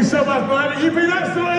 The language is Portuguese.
Thank you so much,